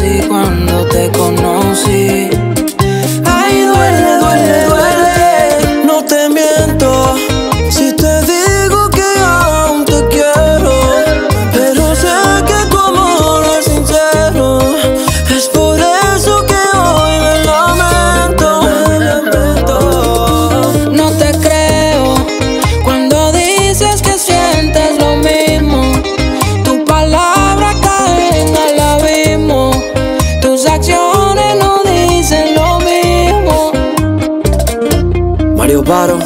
sequence Mario Baro. Oh.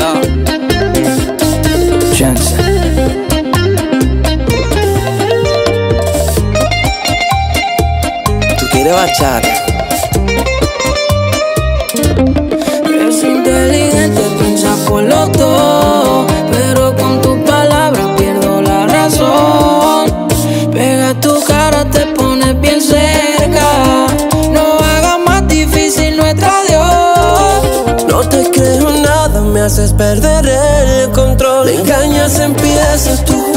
Ah. Chance. Tú quieres bachar. Eres inteligente, piensa por lo todo. Pero con tus palabras pierdo la razón. Pega tu cara, te creo nada, me haces perder el control. Me engañas, empiezas tú